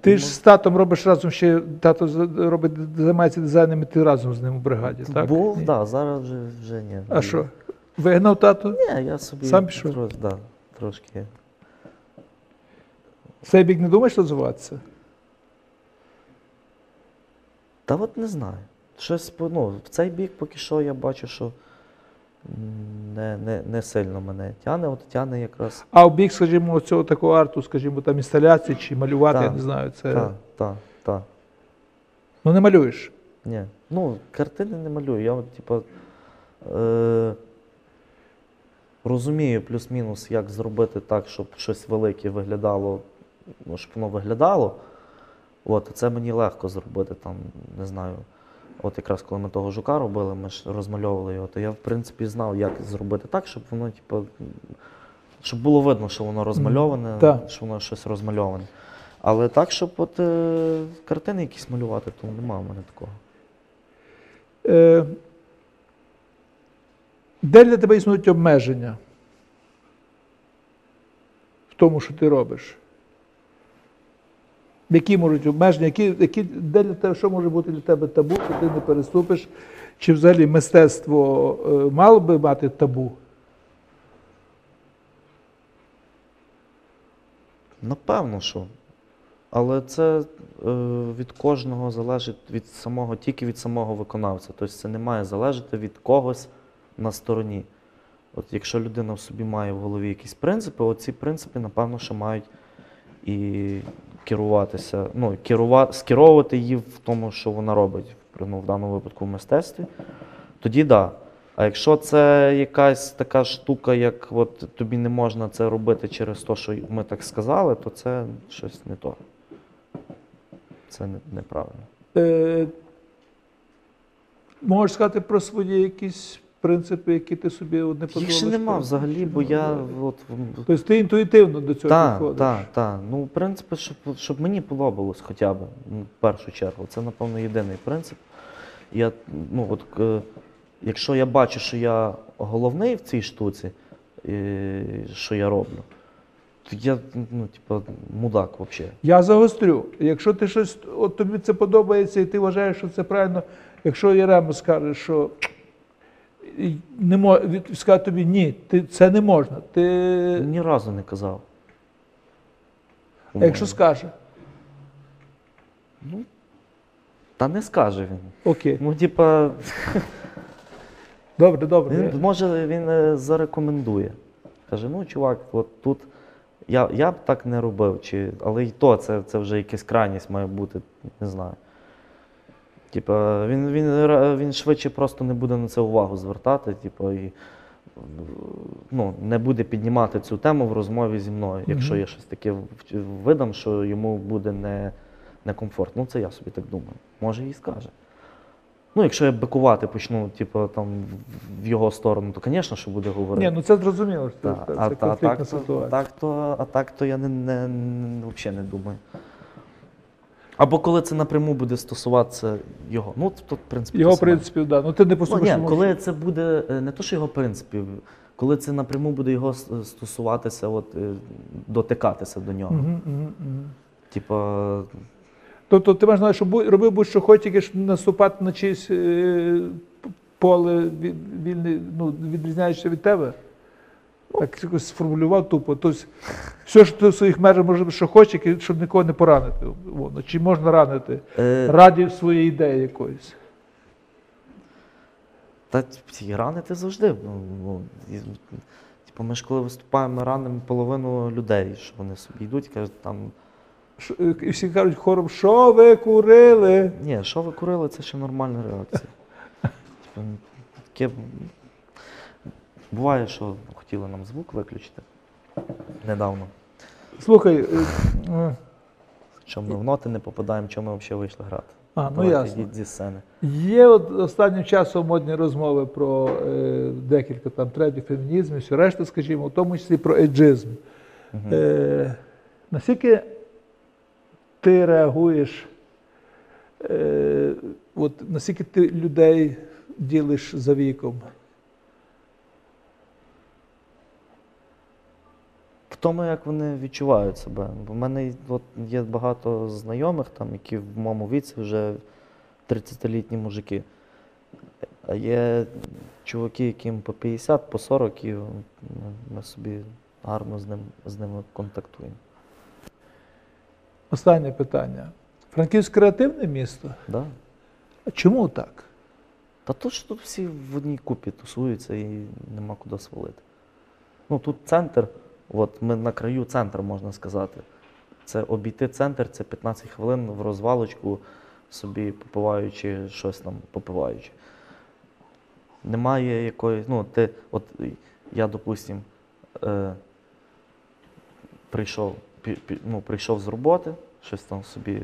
ти ж з татом робиш разом ще, тато робить, займається дизайном, і ти разом з ним у бригаді, так? Був, так, да, зараз вже, вже ні. А що? Вигнав тато? Ні, я собі Сам пішов? тро- да, трошки. Цей бік не думаєш розвиватися? Та от не знаю. Щось ну, в цей бік поки що я бачу, що не, не, не сильно мене тягне, от тягне якраз. А в бік, скажімо, цього такого арту, скажімо, там інсталяції чи малювати, я не знаю, це. Так, так, так. Ну не малюєш. Ні. Ну, картини не малюю. Я, от, типу, е, розумію плюс-мінус, як зробити так, щоб щось велике виглядало, ну, щоб воно виглядало. От, це мені легко зробити, там, не знаю. От якраз коли ми того жука робили, ми ж розмальовували його, то я, в принципі, знав, як зробити так, щоб воно, типу, щоб було видно, що воно розмальоване, Так. що воно щось розмальоване. Але так, щоб от, е, картини якісь малювати, то немає в мене такого. Е, де для тебе існують обмеження в тому, що ти робиш? Які можуть обмеження, які, які, де для тебе, що може бути для тебе табу, що ти не переступиш? Чи взагалі мистецтво е, мало би мати табу? Напевно, що. Але це е, від кожного залежить від самого, тільки від самого виконавця. Тобто це не має залежати від когось на стороні. От якщо людина в собі має в голові якісь принципи, от ці принципи, напевно, що мають і керуватися, ну, керува, скеровувати її в тому, що вона робить, ну, в даному випадку в мистецтві, тоді так. Да. А якщо це якась така штука, як от тобі не можна це робити через те, що ми так сказали, то це щось не то. Це не- неправильно. Е, можеш сказати про свої якісь принципи, які ти собі не Їх подобаєш? ще нема взагалі, бо я от Тобто ти інтуїтивно до цього Так, підходиш? так, так. Ну, в принципі, щоб, щоб мені подобалось хоча б, ну, в першу чергу. Це, напевно, єдиний принцип. Я, ну, от, якщо я бачу, що я головний в цій штуці, що я роблю, то я, ну, типу, мудак взагалі. Я загострю. Якщо ти щось, от тобі це подобається, і ти вважаєш, що це правильно, якщо Єрема скаже, що не мо... від- скаже тобі ні, ти, це не можна. Ти... Ні разу не казав. А якщо скаже, Ну, Та не скаже він. окей, Ну, типа, добре, добре. Він, може, він е, зарекомендує. Каже, ну, чувак, от тут я, я б так не робив, чи, але й то це, це вже якась крайність має бути, не знаю. Типа, він, він, він швидше просто не буде на це увагу звертати, типу, і ну, не буде піднімати цю тему в розмові зі мною, якщо я щось таке видам, що йому буде не, некомфортно. Ну, це я собі так думаю. Може, і скаже. Ну, якщо я бикувати почну, типу, там, в- його сторону, то, звісно, що буде говорити. Ні, ну це зрозуміло, що це, а, це та- а конфліктна так, ситуація. так, то, а так то я не, не, не, взагалі не думаю. Або коли це напряму буде стосуватися його. Ну, то, в принципі, Його принципів, да. Ну ти не Ну, поступиш. ні, коли це буде е, не то, що його принципів, коли це напряму буде його стосуватися, от, е, дотикатися до нього. Угу, угу, угу. Типа, Тобто ти маєш на увазі, що робив будь-що хоч тільки ж наступати на чиєсь е, поле ві- вільне, ну, відрізняючися від тебе? Так якось сформулював тупо. Тобто, все, що ти в своїх межах може, що хоче, тільки щоб нікого не поранити. Воно. Чи можна ранити? Е, Раді своєї ідеї якоїсь. Та ці ранити завжди. Ну, ну, типу, ми ж коли виступаємо, ми ранимо половину людей, що вони собі йдуть кажуть, там, Що- І всі кажуть хором, що ви курили? ні, що ви курили, це ще нормальна реакція. Типу, таке, буває, що хотіли нам звук виключити недавно. Слухай, е, е, Що ми в ноти не попадаємо, чому ми взагалі вийшли грати. а, ну ясно. зі сцени. Є от останнім часом модні розмови про е, декілька там трендів фемінізму, і все решта, скажімо, в тому числі про еджизм. Мгм. Е, наскільки ти реагуєш, е, от, наскільки ти людей ділиш за віком? Тому, як вони відчувають себе. Бо в мене от, є багато знайомих, там, які в моєму віці вже 30-літні мужики. А є чуваки, яким по 50, по 40, і ми собі гарно з, ним, з ними контактуємо. Останнє питання. Франківськ креативне місто? Да? А чому так? Та то що тут всі в одній купі тусуються і нема куди свалити. Ну тут центр, от ми на краю центру, можна сказати. Це обійти центр, це 15 хвилин в розвалочку, собі попиваючи щось там, попиваючи. Немає якоїсь, ну, ти, от я, допустим, е, прийшов, пі, пі, ну, прийшов з роботи, щось там собі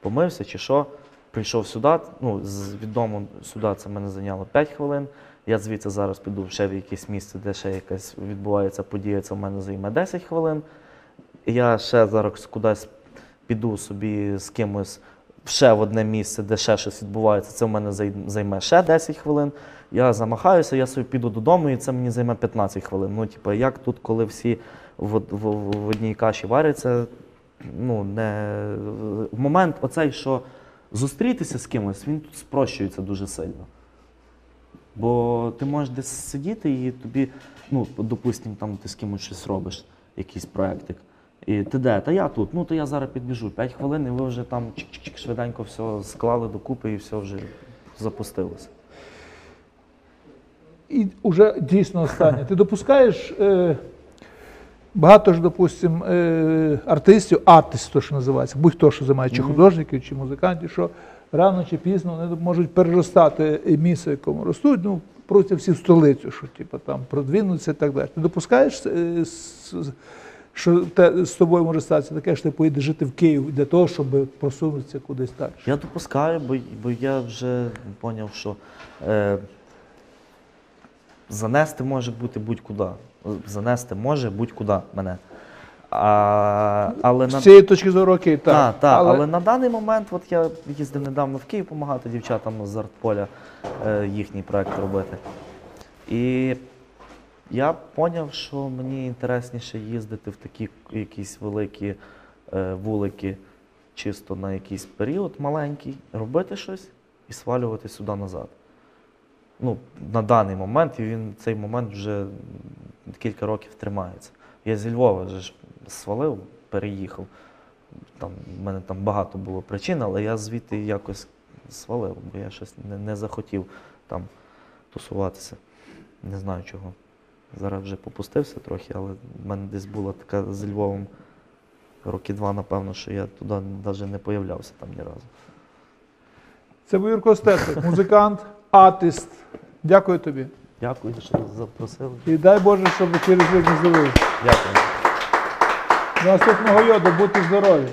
помився чи що. Прийшов сюди, ну, з від дому сюди це мене зайняло 5 хвилин. Я звідси зараз піду ще в якесь місце, де ще якась відбувається подія, це в мене займе 10 хвилин. Я ще зараз кудись піду собі з кимось ще в одне місце, де ще щось відбувається, це в мене займе ще 10 хвилин. Я замахаюся, я собі піду додому, і це мені займе 15 хвилин. Ну, типу, як тут, коли всі в, в, в одній каші варяться, ну, не... в момент оцей, що зустрітися з кимось, він тут спрощується дуже сильно. Бо ти можеш десь сидіти і тобі, ну, допустимо, там ти з кимось щось робиш, якийсь проєктик. І ти де? Та я тут. Ну то я зараз підбіжу. П'ять хвилин, і ви вже там чик-чик швиденько все склали докупи і все вже запустилося. І вже дійсно останнє. Ти допускаєш е, багато ж, допустим, е, артистів, артистів, то, що називається, будь-хто, що займає, чи художників, чи музикантів, що рано чи пізно вони можуть переростати місце, якому ростуть, ну, просять всі в столицю, що типу, там продвинуться і так далі. Ти допускаєш, е, що те, з тобою може статися таке, що ти поїдеш жити в Київ для того, щоб просунутися кудись далі? Я допускаю, бо, бо я вже зрозумів, що е, занести може бути будь-куди. Занести може будь-куди мене. А, але. З цієї точки зору окей, так. Так, так, але... на даний момент, от я їздив недавно в Київ допомагати дівчатам з артполя е, їхній проект робити. І я зрозумів, що мені інтересніше їздити в такі якісь великі е, вулики, чисто на якийсь період маленький, робити щось і свалювати сюди назад. Ну, на даний момент, і він цей момент вже кілька років тримається. Я зі Львова вже ж свалив, переїхав. Там, в мене там багато було причин, але я звідти якось свалив, бо я щось не, не захотів там тусуватися. Не знаю чого. Зараз вже попустився трохи, але в мене десь була така з Львовом роки два, напевно, що я туди навіть не появлявся там ні разу. Це був Юрко Стецик, музикант, артист. Дякую тобі. Дякую, що запросили. І дай Боже, щоб через рік не з'явився. Дякую. Наступного йоду, будьте здорові.